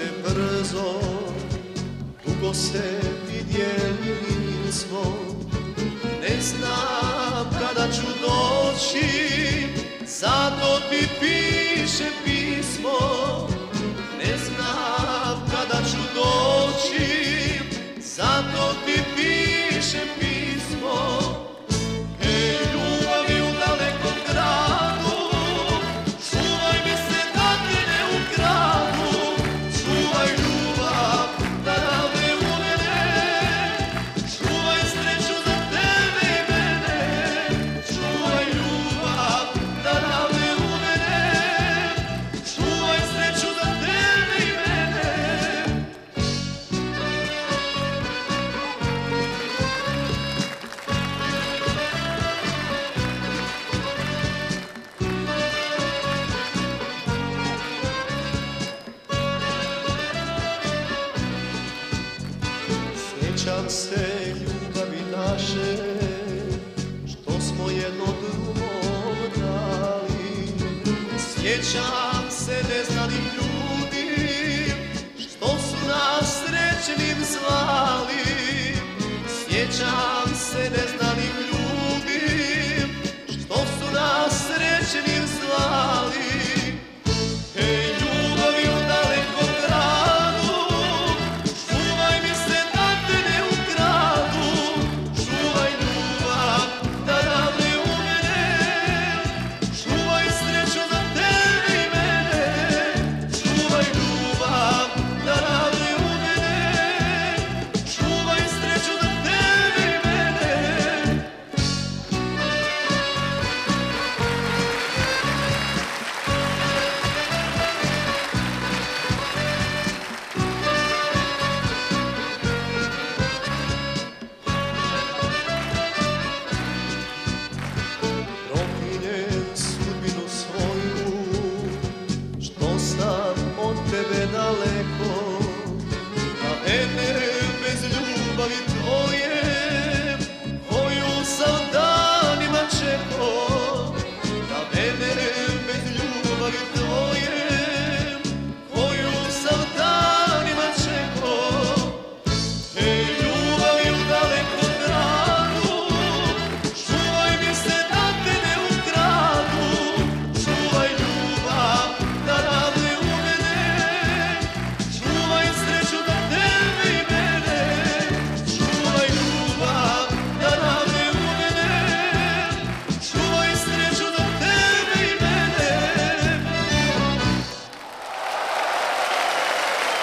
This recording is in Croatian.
se brzo, dugo se vidjeli smo. ne znam kada ću doći, zato ti piše pismo, ne znam kada ću doći, zato ti piše pismo. Sjećam se ljubavi naše Što smo jedno drugom dali. Sjećam se neznanih ljudi